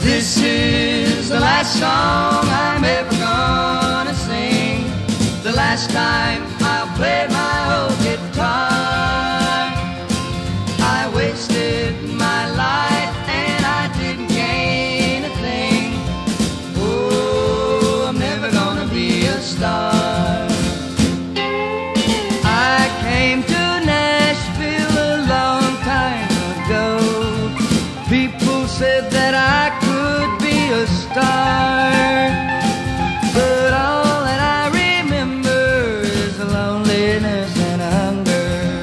This is the last song that I could be a star. But all that I remember is loneliness and hunger.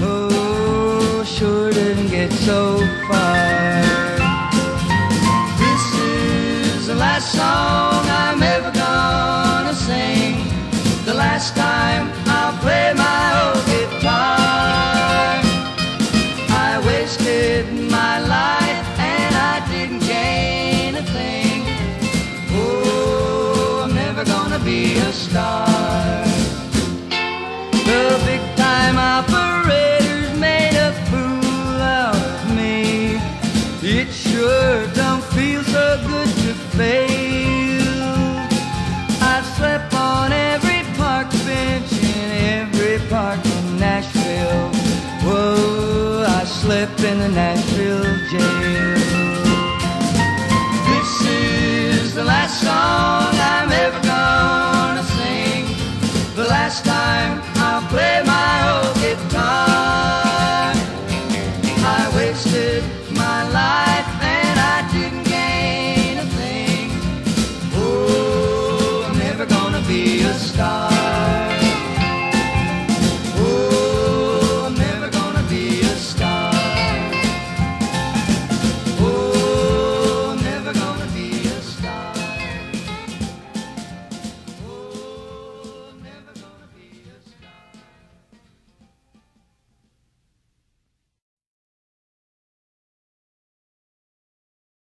Oh, sure didn't get so far. This is the last song a star. The big time operators made a fool of me. It sure don't feel so good to fail. I slept on every park bench in every park in Nashville. Whoa, I slept in the Nashville jail.